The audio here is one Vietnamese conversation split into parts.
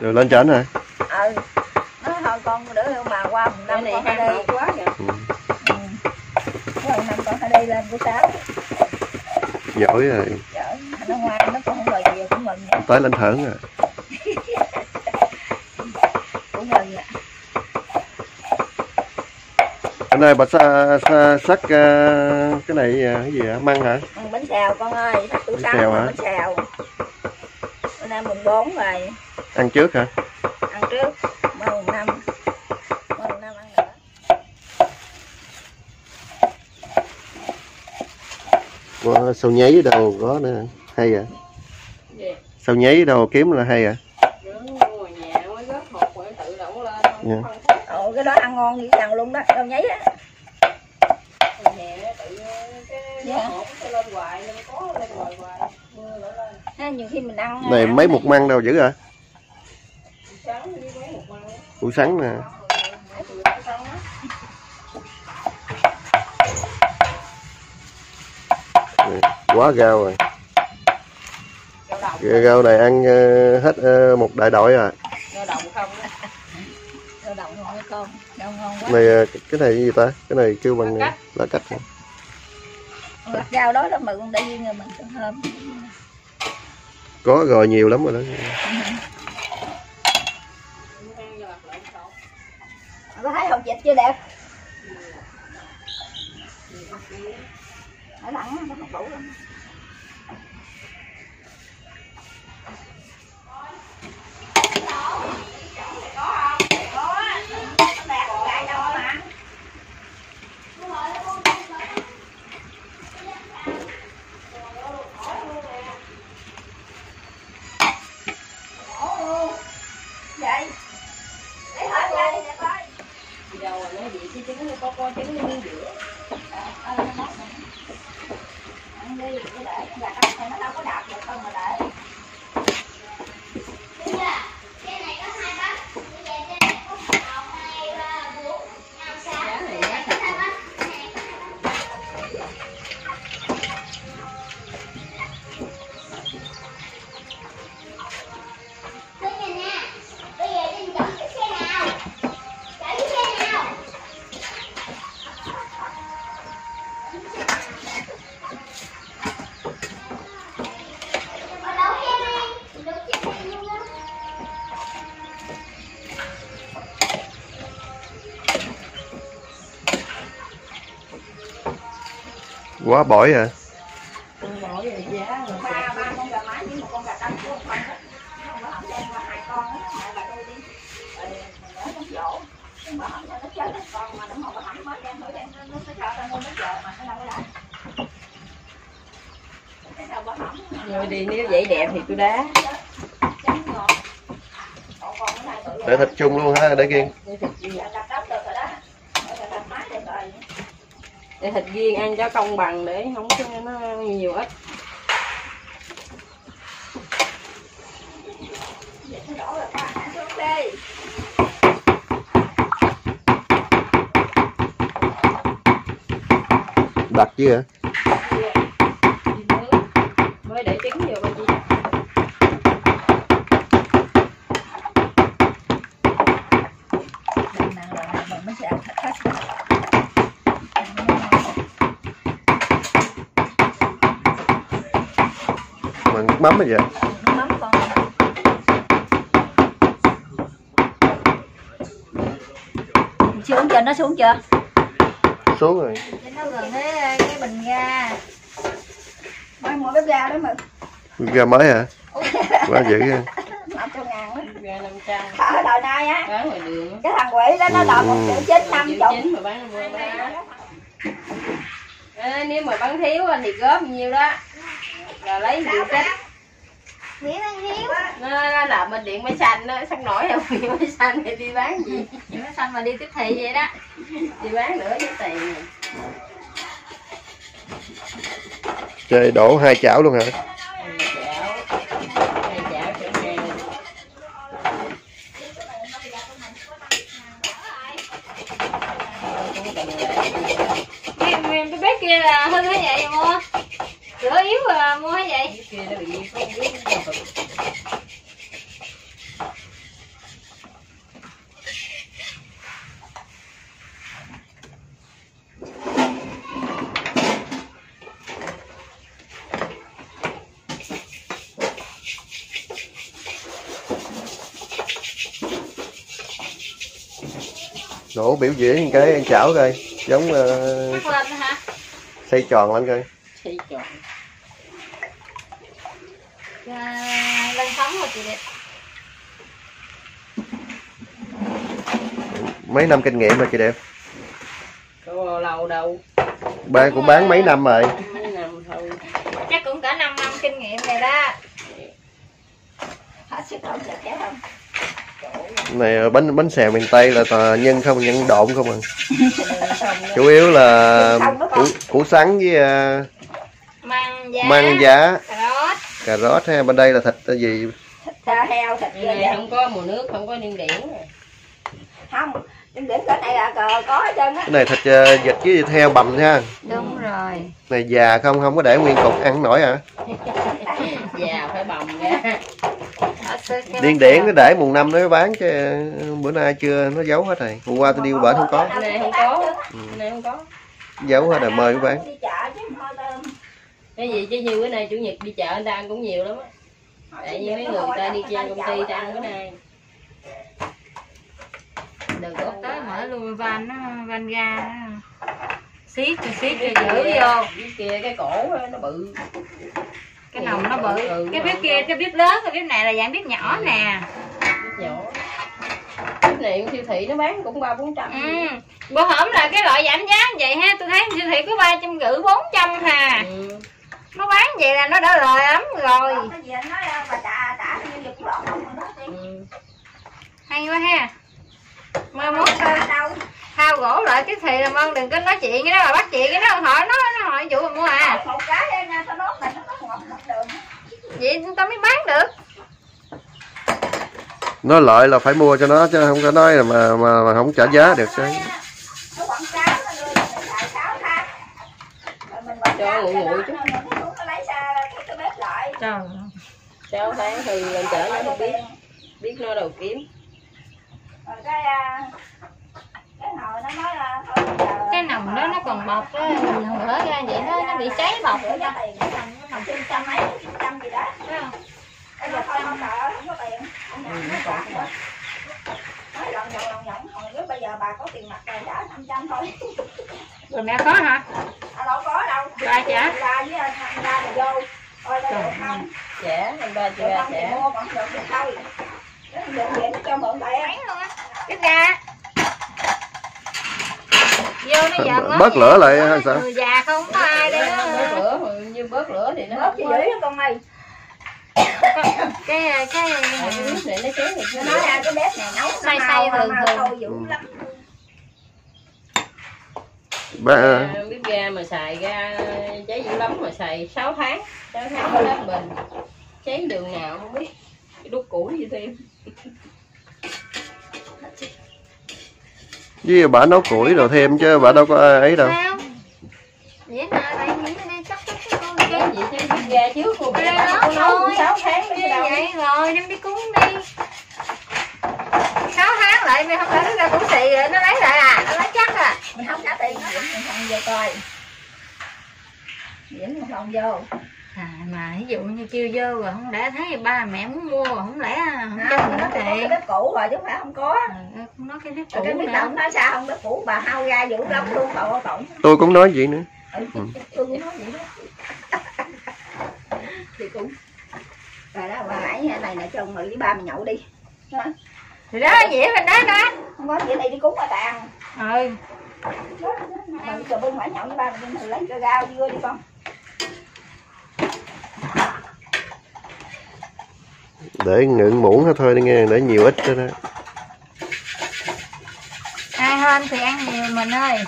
Rồi lên trển hả? ừ nó thôi con đỡ yêu mà qua một năm này con đi quá kìa. Ừ. ừ. một năm con phải đi lên của sáu Giỏi rồi, chở nó ngoan nó cũng không lời gì cũng mừng vậy tới lên thưởng rồi. cũng mừng vậy Hôm nay bà sa, sa, sắc ờ, cái này ờ, cái gì hả? Măng hả? ăn bánh xèo con ơi Bánh sáu xèo mà hả? bánh xèo bữa nay mùng bốn rồi Ăn trước hả? ăn trước mùng năm mùng năm ăn nữa Có sâu nháy đâu có nữa hả? Hay à? Gì? Sâu nháy đâu kiếm là hay à? Rồi không Dạ. ồ cái đó ăn ngon như chằng luôn đó đâu nháy á Dạ. rớt hột nó lên hoài lên có lên hoài hoài mưa nữa lên Ha, nhiều khi mình ăn Này mấy một măng đâu dữ hả? Củ sắn nè. Quá rau rồi. Cái Rau này ăn ờ, hết ờ, một đại đội không ngon quá Này ờ, cái này gì ta? Cái này kêu bằng Lá cách. lá cách. rau đó đó mà con người mình thơm Có rồi nhiều lắm rồi đó. có thấy hột vịt chưa đẹp? Ở lặng nó không đủ lắm. Bị cái trứng nó có có trứng nó giữa Ờ, nó móc này. Ăn đi, cứ để con gà trong nó đâu có đạp được đâu mà để. giá này giá thật rồi. Quá bỏi à. Con mỗi rồi giá rồi Ba ba con gà mái với một con gà trắng của con đó. Không có làm đem qua hai con đó, mẹ bà nuôi đi. Rồi mình để nó dỗ. Nhưng mà hổng cho nó chơi hết con mà nó không có hẳn mới đem thử đem nó nó sợ tao mua nó chờ mà nó đâu có để. Cái đâu có hỏng. rồi đi nếu vậy đẹp thì tôi đá Để thịt chung luôn ha, để kiên. để thịt Gà trắng được rồi đó. Gà trắng mái được rồi để thịt viên ăn cho công bằng để không cho nó nhiều ít Đặt chứ hả? mới để trứng vô bên chị Nặng nặng rồi mình mới sẽ thịt hết. Mà nước mắm rồi vậy. mắm con xuống chưa? Nó xuống chưa? Xuống rồi. Để nó gần cái cái bình ga. Mai mua bếp ga đó mà. Ra mới hả? Quá dữ ha. năm trăm ngàn đó ra năm trăm. Ở đời nay á cái thằng quỷ đó nó đòi một triệu chín năm chục. chín mà bán mua bán Ê, nếu mà bán thiếu thì góp nhiêu đó. Rồi lấy nhiều cách Nghĩa nó hiếu. Nó, nó làm bên điện máy xanh đó sắc nổi không điện máy xanh thì đi bán gì? Nó xanh mà đi tiếp thị vậy đó. Đi bán nữa với tiền Chơi đổ hai chảo luôn hả? Cái bếp kia là hơn thế vậy mua? Sữa yếu là mua cái kia nó bị có biết nó bự đổ biểu diễn cái chảo coi giống uh, xây tròn lên coi. Xây tròn. Mấy năm kinh nghiệm rồi chị đẹp Có lâu đâu. ba cũng bán mấy năm rồi Mấy năm thôi. Chắc cũng cả 5 năm kinh nghiệm này đó. hết sức không được kéo không này bánh bánh xèo miền tây là toàn nhân không nhân độn không à chủ yếu là củ, củ sắn với ờ, Măng giá. măng giá Cà rốt. cà rốt ha bên đây là thịt gì thịt heo thịt này da không có mùa nước, không có điên điển. không nhưng điểm cái này là có, có hết trơn á cái này thịt ờ, vịt với thịt heo bằm ha Đúng rồi. này già không không có để nguyên cục ăn nổi hả Già phải xưa cái điên điển nó để mùng năm nó mới bán chứ bữa nay chưa nó giấu hết rồi hôm qua tôi đi qua bển không có này không có. Cái này không có. giấu hết rồi mời bán Cái gì chứ như bữa nay chủ nhật đi chợ người ta ăn cũng nhiều lắm á. Tại vì mấy người ta đi chơi công ty ta ăn bữa nay. Đừng có tới mở luôn van nó van ga nó xiết rồi xiết rồi giữ vô Cái kia cái cổ nó bự. cái nòng nó bự Ừ, cái bếp rồi. kia cái bếp lớn cái bếp này là dạng bếp nhỏ nè Bếp nhỏ. Cái này siêu thị nó bán cũng ba bốn trăm. ừ bữa hổm là cái loại giảm giá như vậy ha tôi thấy siêu thị có ba trăm rưỡi bốn trăm hà Ừ. nó bán vậy là nó đã lời lắm rồi. Không Ừ. hay quá ha. Mai mốt đâu. Thao gỗ lại cái thì làm ơn đừng có nói chuyện cái đó là bắt chị cái đó hỏi nó nó hỏi chủ mà mua à. Một cái đây nha tao đốt này nó nó ngọt ngọt đường. Vậy tao mới bán được. Nó lợi là phải mua cho nó chứ không có nói là mà mà, mà không trả giá được cái nó quảng cáo nó đưa mình xài sáu tháng rồi mình quảng Cho nguội nguội nó chút. nó nó nó lấy xa cái cái bếp lại trời sáu tháng thì lên chợ nó không biết? Biết nó đâu kiếm. Rồi cái à, cái nồi nó nói là thôi bây giờ cái nòng đó nó còn bọc đó mình hở ra vậy nó nó bị cháy bọc cái nồi nó nằm trên trăm mấy trăm gì đó. Thấy không? giờ thôi không sợ không có tiền. Không nhận nó phạt nữa nói lòng vòng lòng vòng hồi nếu bây giờ bà có tiền mặt rồi trả 500 thôi. Rồi mẹ có hả? À đâu có đâu. Bà trả? ra với anh anh ra thì vô. Coi có được không trẻ anh ba chị được ba không thì trẻ mua còn được thì thôi. Được vậy nó cho mượn tiền bán luôn á cái ra. Vô nó giờ Bớt lửa lại hay sao? người già không có ai đây bớt lửa mà như bớt lửa thì nó bớt không chứ. dữ con này cái cái nước nó cháy thì nó nó nói ra cái bếp này nấu Xay xay thường thường. dữ lắm. Ba, biết ga mà xài ga cháy dữ lắm mà xài 6 tháng 6 tháng mới hết bình. Cháy đường nào không biết. Cái đốt củi gì thêm. Với bà nấu củi rồi thêm chứ bà đâu có ấy đâu. Sao vậy hả tại nghĩ ở đây chắc chắc cái con kia cái gì ga trước cô Cái đó thôi. 6 tháng đâu vậy? Rồi đem đi cúng đi. Sáu tháng lại mày không phải nó ra củ xì rồi nó lấy lại à? Nó lấy chắc à? Mình không trả tiền nó mình không vô coi. Dẫn mình không vô. À mà ví dụ như kêu vô rồi không lẽ thấy ba mẹ muốn mua rồi không lẽ không cho nó mình có cái tiền bếp cũ rồi chứ không phải không có. Ờ, không nói cái bếp rồi cũ cái tổng nói sao? Không bếp cũ bà hao ra dữ lắm luôn cậu tổng tôi cũng nói vậy nữa. Ừ, tôi cũng nói vậy đó. cũng rồi đó bà nãy này là chồng mày với ba mày nhậu đi. Hả? thì đó vậy mình đó đó. Không có vậy này đi cúng bà tàn. Ừ. Mà giờ bên ngoài nhậu với ba mày đi lấy cho rau dưa đi con. Để ngượng muỗng thôi đi nghe để nhiều ít cho đó. Ai hơn thì ăn nhiều mình ơi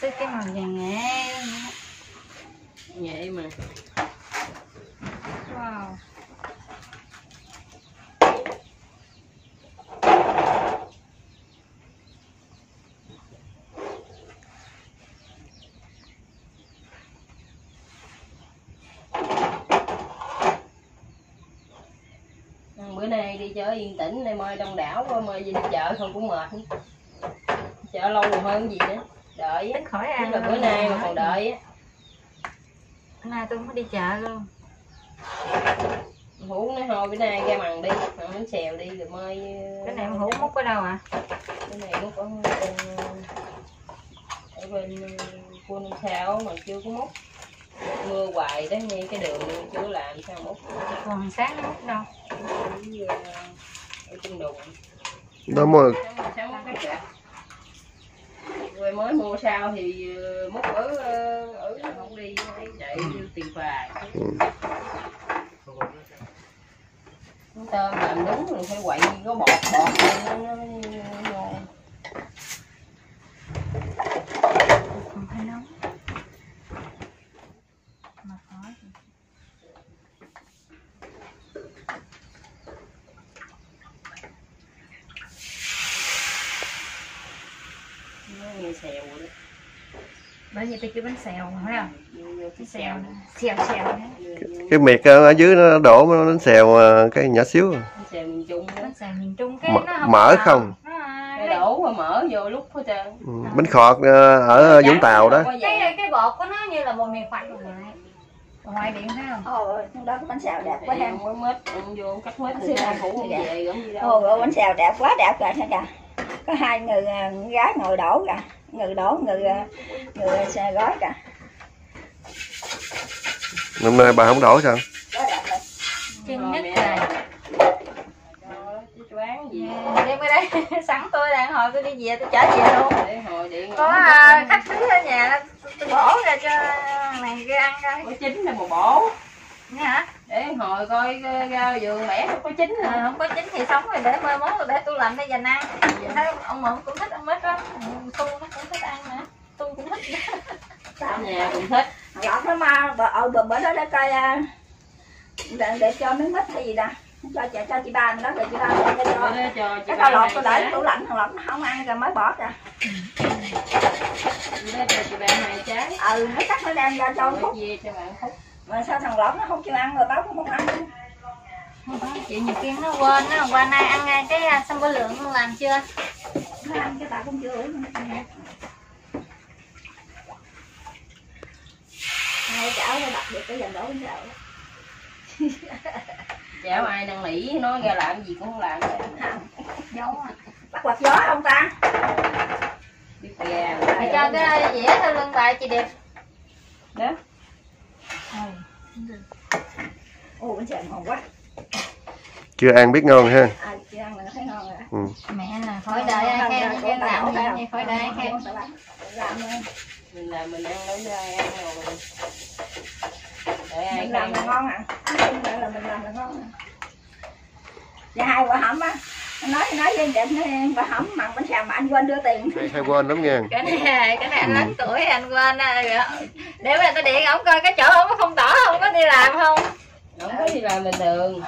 Xích cái màu vàng nhẹ vậy mà. Wow. Bữa nay đi chợ yên tĩnh đây mời đông đảo quá mời gì đi chợ không cũng mệt. Chợ lâu rồi hơn gì nữa đợi á. Tính khỏi ăn là bữa nay mà còn đợi á. Bữa nay tôi mới đi chợ luôn. Hú nó thôi bữa nay ra mằng đi mằng bánh xèo đi rồi mới cái này hủ múc ở đâu à cái này nó có bên ở bên khu năm sao mà chưa có múc. Mưa hoài đó như cái đường chưa làm sao múc. Còn sáng nó múc đâu? Ở, ờ, ở trên đùng đó mà sáng mà sáng múc cái kìa rồi mới mua sao thì ờ, múc ở ờ, ở không đi chạy tiền phà ừ. tôm làm đúng rồi phải quậy có bọt bọt nó, ngon không phải nóng mà khó nó như xèo đó bởi vì tôi kêu bánh xèo phải không? Cái cái xèo xèo xèo cái miệt ở dưới nó đổ nó đánh xèo à, cái nhỏ xíu. Cái xèo miền trung bánh xèo miền trung cái Mỡ- nó không mỡ không? nó, cái cái, đổ và mở vô lúc hết trơn ừ. bánh khọt à, ở Vũng Tàu đó. cái, cái bột của nó như là mì khoạch rồi. Ngoài ngoài điện thấy không? Ồ đó có bánh xèo đẹp quá Thì ha mới mết ăn vô cắt người ta này. phủ không về gửi gì ồ đâu. Ồ, bánh xèo đẹp quá đẹp kìa thấy kìa có hai người à, gái ngồi đổ kìa người đổ người người xe gói kìa năm nay bà không đổ sao? Chân nhất gì đem ở đây sẵn tôi đang hồi tôi đi về tôi trả về luôn. Để hồi điện có à, khách thứ ở nhà tôi, bổ ra cho này kia ăn coi. Có chín là một bổ. Nghe hả? Để hồi coi cái rau vườn bẻ không có chín à, không có chín thì sống rồi để mai mốt rồi để tôi làm để dành ăn thấy ông mượn cũng thích lắm tu nó cũng thích ăn nữa tu cũng thích. Ở nhà cũng thích. Lọt nó ma bờ ở bờ bữa đó để coi à, để, để cho miếng mít hay gì đó. Cho chị cho chị ba đó rồi chị ba cho cho cái tao lọt tôi để tủ lạnh thằng lọt nó không ăn rồi mới bỏ đó cho chị ba hai trái. Ừ nó cắt nó đem ra cho phúc. mà sao thằng lọt nó không chịu ăn rồi báo cũng không ăn. Chị nhiều kia nó quên nó qua nay ăn ngay cái sâm bơ lượng làm chưa nó ăn cái ta cũng chưa uống. Hai chảo nó đặt được cái dành đổ chảo chảo ai năn nỉ nó ra làm gì cũng không làm gió à. bắt quạt gió không ta? Biết gà chị cho cái dĩa theo lưng bài chị đẹp đó ồ bánh xèo ngon quá. Chưa ăn biết ngon ha. À chị ăn là thấy ngon rồi ừ. mẹ là khỏi đợi ai khen khen làm gì vậy khỏi đợi ai khen? Mình làm mình ăn lấy ra ăn rồi ai mình làm là ngon à là mình làm là ngon à và hai quả hẩm á. Nói nói với đẹp nói quả hẩm mặn bánh xèo mà anh quên đưa tiền. Hay, hay quên lắm nha. Cái này cái này anh lớn tuổi anh quên á. để mà tôi điện ổng coi cái chỗ ổng có không tỏ không có đi làm không? Không có gì làm bình thường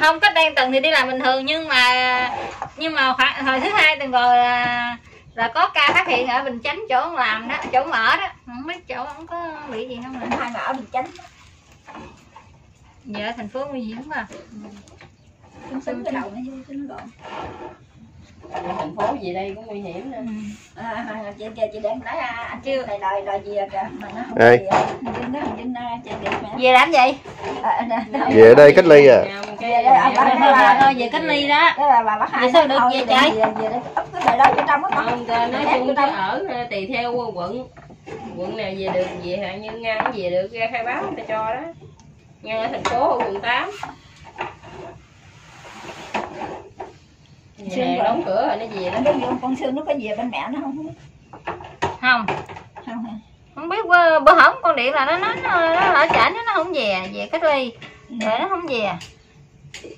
không có đang tuần thì đi làm bình thường nhưng mà nhưng mà khoảng hồi thứ hai tuần rồi là, là có ca phát hiện ở bình chánh chỗ ông làm đó chỗ ông ở đó. Không biết chỗ ông có bị gì không ạ hai mà ở bình chánh giờ ở thành phố nguy hiểm quá. Cũng xứng cái đầu nó vô cho nó gọn thành phố gì đây cũng nguy hiểm nè ừ. à, à, chị chị chị đem nói à, anh chưa thầy đòi đòi gì kìa mà nó không Ê. gì à. Vinh đó Vinh à, chị đẹp mẹ về làm gì à, nè, nè. về đây cách ly à cái Về đây, cái- thôi cách ly đó đó là bà bắt hai Vậy sao được về về chạy? về về đây cái đó cho trong á con không nói chung cái ở ờ, tùy theo quận quận nào về được về hạng nhân ngang về được ra khai báo người ta cho đó ngang ở thành phố ở quận 8 nhà hàng đóng cửa rồi nó về đó. Anh biết không con xương nó có về bên mẹ nó không? Không. Không không biết bữa, bữa hổm con điện là nó nói nó, nó ở chảnh nó không về về cách ly rồi nó không về.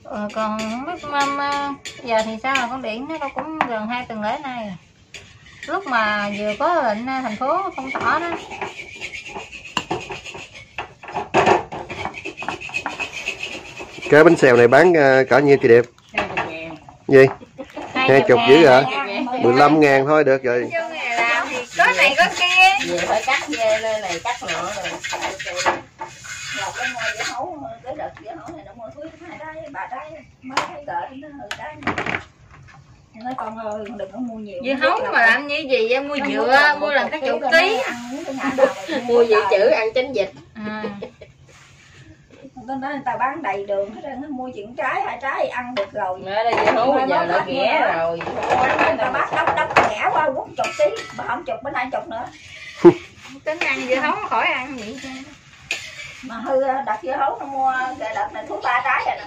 Ờ, còn không biết uh, giờ thì sao con điện nó đâu cũng gần hai tuần lễ nay rồi. lúc mà vừa có lệnh uh, thành phố phong tỏa đó. Cái bánh xèo này bán à, cỡ nhiêu chị đẹp gì Hai chục dữ hả? Mười 15 ngàn thôi được rồi. Có này có kia. Về phải cắt dê lên này cắt nọ rồi. Lọc cái ngôi dưa hấu cái đợt dưa hấu này nó mua thuốc hai trái bà trái mới thấy gỡ nó hơi trái nói con ơi đừng có mua nhiều. Dưa hấu mà làm như gì vậy? mua dừa mua lần cái chục ký mua dự trữ ăn tránh dịch. À. Đó người ta bán đầy đường hết trơn nó mua chuyện trái hai trái ăn được rồi. Nó đây dưa hấu bây giờ nó ghẻ rồi. Người ta bán đốc đốc ngã qua quất chục ký mà không chục bên hai chục nữa. Tính ăn dưa hấu khỏi ăn vậy mà hư đặt dưa hấu nó mua cái đợt này thú ba trái rồi nè.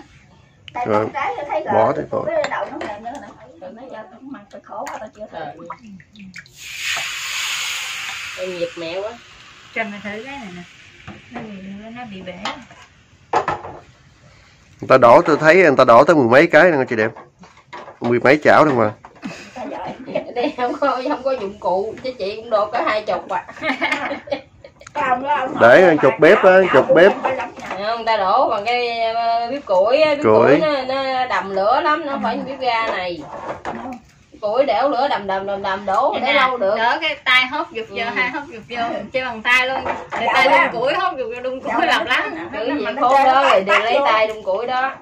Rồi, một trái thấy rồi bỏ thì thôi. cái đầu nó mềm nữa nè rồi nó giờ cũng mặt tôi khổ quá tao chưa thử Trời. Em nhiệt mẹ quá. Cho mày thử cái này nè. Nó bị nó bị bể người ta đổ tôi thấy người ta đổ tới mười mấy cái nè chị đẹp mười mấy chảo thôi mà. Đây không có không có dụng cụ chứ chị cũng đột có hai chục à. Để ăn chục bếp á, chục bếp. người ta đổ bằng cái ờ, bếp củi á, bếp Củi. củi. nó, nó đầm lửa lắm nó phải như bếp ga này củi đẻo lửa đầm đầm đầm đầm đổ để lâu được. Đỡ cái tay hốt dục vô Ừ. hai hốt dục vô chơi bằng tay luôn. Để tay đun củi hốt dục vô đun củi làm lắm. mà nó khô đó tát đi lấy tay đun củi đó.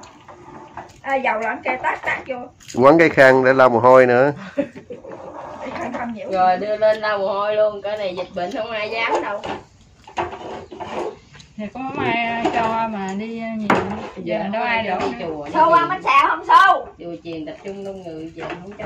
À, dầu là cây tát tát vô. Quấn cái khăn để lau mồ hôi nữa. Rồi đưa lên lau mồ hôi luôn. Cái này dịch bệnh không ai dám đâu. Thì có ai cho mà đi nhiều giờ đâu ai đổ đi chùa xô qua bánh xèo không xô chùa chiền tập trung đông người giờ không cho